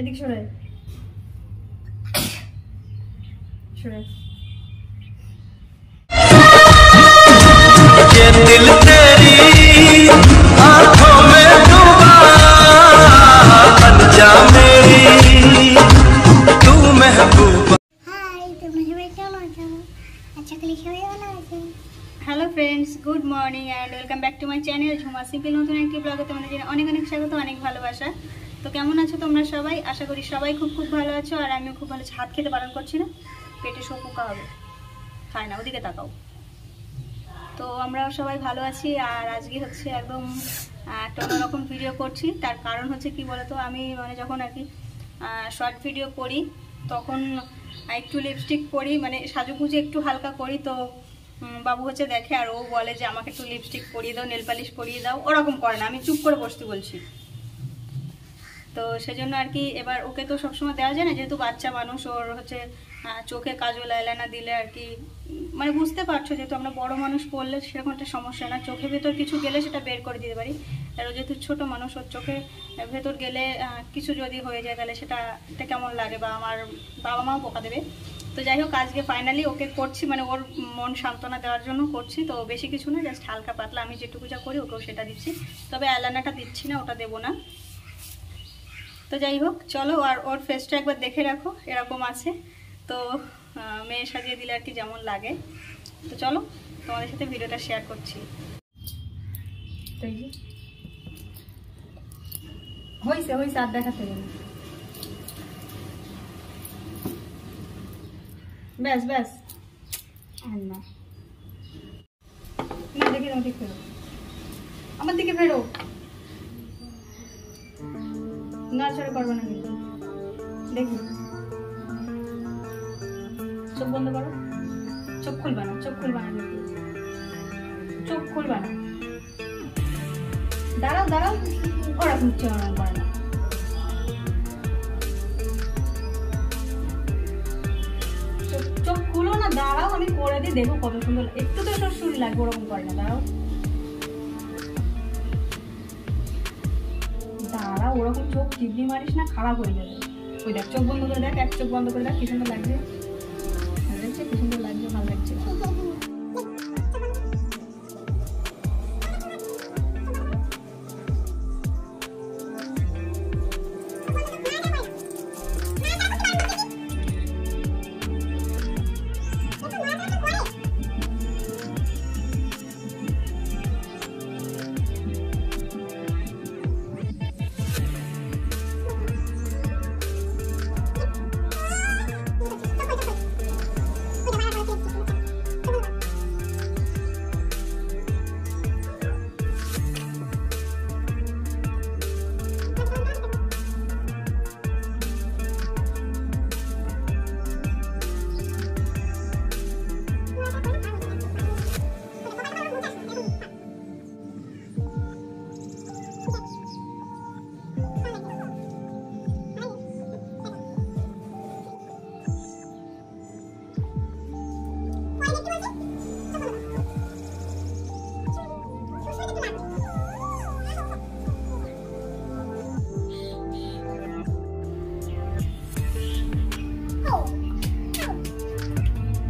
এদিক সরে। সরে। Hello friends good morning and welcome back to my channel Jhuma simple নতুন একটি ব্লগে তোমাদের অনেক অনেক স্বাগত অনেক ভালোবাসা। তো কেমন আছো তোমরা সবাই? আশা করি সবাই খুব খুব ভালো আছো, আর আমিও খুব ভালো। হাত খেতে বারণ করছি না। পেটে শোকুকা হবে। খায় না, ওদিকে তাকাও। তো আমরাও সবাই ভালো আছি, আর আজকে হচ্ছে একদম একটা অন্যরকম ভিডিও করছি। তার কারণ হচ্ছে কি বলতো, আমি মানে যখন আর কি শর্ট ভিডিও করি, তখন একটু লিপস্টিক পরি মানে সাজুগুজু একটু হালকা করি। তো বাবু হচ্ছে দেখে আর ও বলে যে, আমাকে একটু লিপস্টিক পরিয়ে দাও নেল পালিশ পরিয়ে দাও। ওরকম করে না, আমি চুপ করে বসতে বলছি। তো সেজন্য আর কি এবার ওকে তো সবসময় দেওয়া যায় না, যেহেতু বাচ্চা মানুষ, ওর হচ্ছে চোখে কাজল আয়লানা দিলে আর কি মানে বুঝতে পারছ, যেহেতু আমরা বড় মানুষ পড়লে সেরকম একটা সমস্যা না। চোখে ভেতর কিছু গেলে সেটা বের করে দিতে পারি। আর যেহেতু ছোট মানুষ, ওর চোখে ভেতর গেলে কিছু যদি হয়ে যায় তাহলে সেটা, এটা কেমন লাগে বা আমার বাবা মাও বোকা দেবে। তো যাই হোক, আজকে ফাইনালি ওকে করছি মানে ওর মন সান্ত্বনা দেওয়ার জন্য করছি। তো বেশি কিছু না জাস্ট হালকা পাতলা, আমি যেটুকু যা করি ওকেও সেটা দিচ্ছি। তবে অ্যালানাটা দিচ্ছি না, ওটা দেবো না। তো যাই হোক চলো আর ওর ফেসটা একবার দেখে রাখো এরকম আছে। তো মেয়ে সাজিয়ে দিলে আর কি যেমন লাগে। তো চলো তোমাদের সাথে ভিডিওটা শেয়ার করছি। হয়েছে হয়েছে আর দেখাতে না। ব্যাস ব্যাস। না। দেখি ফেরো আমার দিকে ফেরো। নাড়াচাড়া করবে না কিন্তু। চোখ বন্ধ করো। চোখ খুলবে না, চোখ খুলবে না চোখ খুলবে না। দাঁড়াও দাঁড়াও। ওরকম চেয়ার করে না। চোখ- খুলো না, দাঁড়াও। আমি করে দিই দেখো কত সুন্দর। একটু তো সুরি লাগবে, ওরকম করে না। দাঁড়াও। দাঁড়া, ওরকম চোখ টিপলি মারিস না, খারাপ হয়ে যাবে। ওই দেখ, চোখ বন্ধ করে দেখ, এক চোখ বন্ধ করে দেখ, কি সুন্দর লাগছে।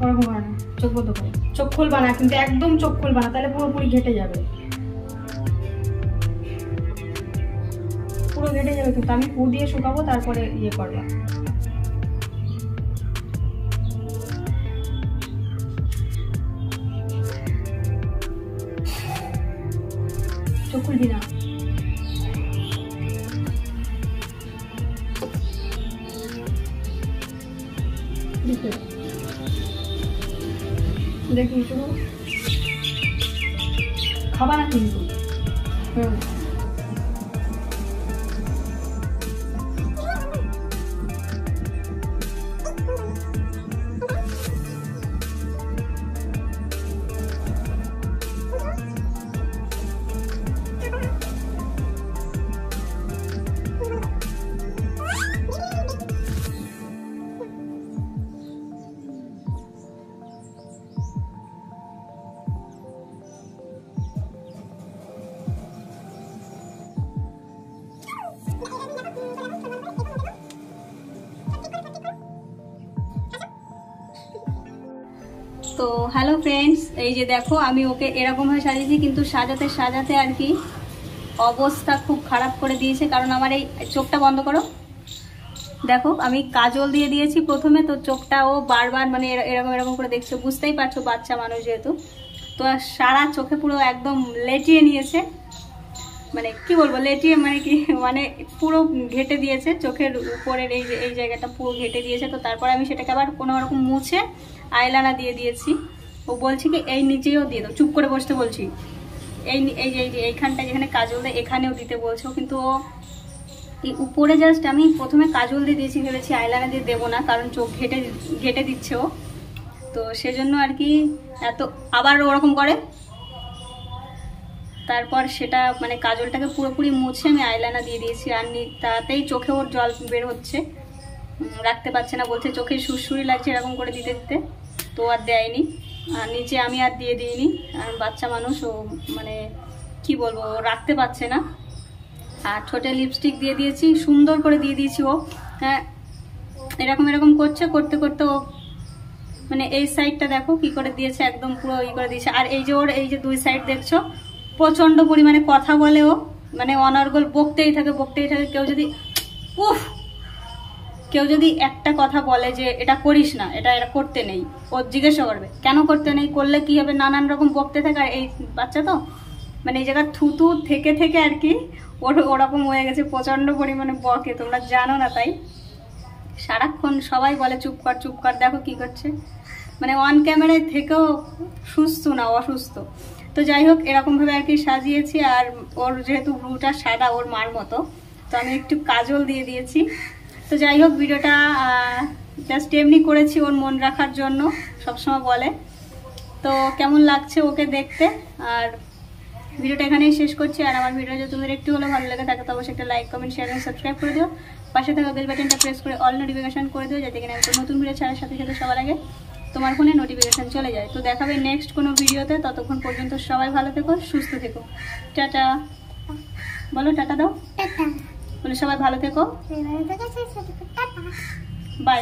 না চোখ বন্ধ করো। চোখ খুলবা না, কিন্তু একদম চোখ খুলবা না, তাহলে পুরোপুরি ঘেটে যাবে। পুরো ঘেটে যাবে কিন্তু আমি ফু দিয়ে শুকাবো, তারপরে ইয়ে করবা। খুলবি না। দেখো দেখি শুনো খাবা না কিন্তু হুম তো হ্যালো ফ্রেন্ডস এই যে দেখো, আমি ওকে এরকমভাবে সাজিয়েছি, কিন্তু সাজাতে সাজাতে আর কি অবস্থা খুব খারাপ করে দিয়েছে। কারণ আমার এই চোখটা বন্ধ করো। দেখো, আমি কাজল দিয়ে দিয়েছি প্রথমে, তো চোখটা ও বারবার মানে এরকম এরকম করে দেখছ, বুঝতেই পারছ বাচ্চা মানুষ যেহেতু। তো সারা চোখে পুরো একদম লেটিয়ে নিয়েছে। মানে কি বলব লেটিয়ে মানে কি মানে পুরো ঘেটে দিয়েছে, চোখের উপরের এই এই জায়গাটা পুরো ঘেটে দিয়েছে, তো তারপরে আমি সেটাকে আবার কোনো রকম মুছে আইলানা দিয়ে দিয়েছি। ও বলছে কি, এই নিচেও দিয়ে দাও, চুপ করে বসতে বলছি। এই এই যে এই যে, এইখানটা যেখানে কাজল দেয় এখানেও দিতে বলছো কিন্তু ও উপরে জাস্ট আমি প্রথমে কাজল দিয়ে দিয়েছি, ভেবেছি আইলানা দিয়ে দেবো না, কারণ চোখ ঘেটে ঘেটে দিচ্ছে ও। তো সেজন্য আর কি, এত আবার ওরকম করে তারপর সেটা মানে কাজলটাকে পুরোপুরি মুছে আমি আইলানা দিয়ে দিয়েছি। আর তাতেই চোখে ওর জল বের হচ্ছে। রাখতে পারছে না বলছে, চোখে সুরসুরি লাগছে এরকম করে দিতে দিতে। তো আর দেয়নি। আর নিচে আমি আর দিয়ে দিইনি। আর বাচ্চা মানুষ, ও মানে কি বলব রাখতে পারছে না। আর ঠোঁটে লিপস্টিক দিয়ে দিয়েছি, সুন্দর করে দিয়ে দিয়েছি ও। হ্যাঁ এরকম এরকম করছে, করতে করতে ও মানে এই সাইডটা দেখো কি করে দিয়েছে, একদম পুরো ই করে দিয়েছে। আর এই যে ওর, এই যে দুই সাইড দেখছ প্রচণ্ড পরিমাণে কথা বলেও মানে অনর্গল বকতেই থাকে বকতেই থাকে। কেউ যদি, উফ, কেউ যদি একটা কথা বলে যে, এটা করিস না, এটা এটা করতে নেই। ও জিজ্ঞাসা করবে, কেন করতে নেই? করলে কি হবে? নানান রকম বকতে থাকে। আর এই বাচ্চা তো মানে এই জায়গায় থুতু থেকে থেকে আর কি, ওর, ওরকম হয়ে গেছে প্রচণ্ড পরিমাণে বকে। তোমরা জানো না তাই। সারাক্ষণ সবাই বলে, চুপ কর চুপ কর, দেখো কি করছে। মানে অন ক্যামেরায় থেকেও সুস্থ না, অসুস্থ। তো যাই হোক এরকমভাবে আর কি সাজিয়েছি, আর ওর যেহেতু ভ্রুটা সাদা, ওর মার মতো, তো আমি একটু কাজল দিয়ে দিয়েছি। তো যাই হোক ভিডিওটা জাস্ট এমনি করেছি ওর মন রাখার জন্য, সবসময় বলে। তো কেমন লাগছে ওকে দেখতে? আর ভিডিওটা এখানেই শেষ করছি, আর আমার ভিডিও যদি তোমাদের একটু হলেও ভালো লাগে থাকে, তো অবশ্যই একটা লাইক কমেন্ট শেয়ার এবং সাবস্ক্রাইব করে দিও। পাশে থাকা বেল বাটনটা প্রেস করে অল নোটিফিকেশন করে দিও, যাতে কিনা নতুন ভিডিও ছাড়ার সাথে সাথে সবার আগে তোমার ফোনে নোটিফিকেশান চলে যায়। তো দেখাবে নেক্সট কোনো ভিডিওতে ততক্ষণ পর্যন্ত সবাই ভালো থেকো সুস্থ থেকো। টাটা। বলো টাটা দাও। বলো সবাই ভালো থেকো। বাই